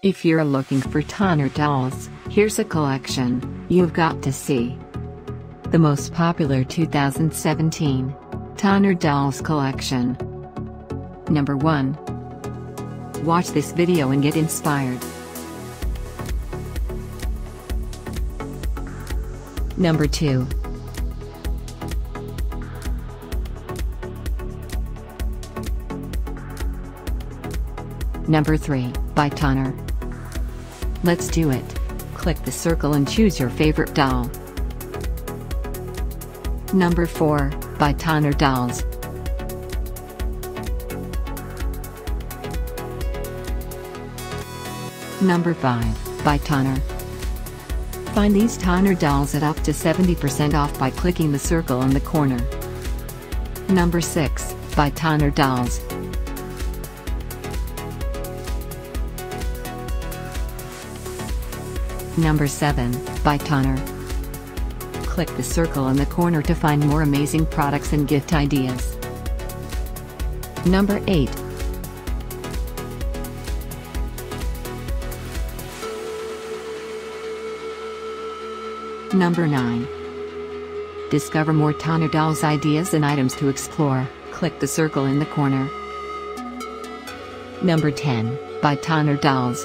If you're looking for Tonner dolls, here's a collection you've got to see. The most popular 2017 Tonner Dolls Collection. Number 1. Watch this video and get inspired. Number 2. Number 3, by Tonner. Let's do it. Click the circle and choose your favorite doll. Number 4, by Tonner Dolls. Number 5, by Tonner. Find these Tonner dolls at up to 70% off by clicking the circle in the corner. Number 6, by Tonner Dolls. Number 7, by Tonner. Click the circle in the corner to find more amazing products and gift ideas. Number 8. Number 9. Discover more Tonner Dolls ideas and items to explore, click the circle in the corner. Number 10, by Tonner Dolls.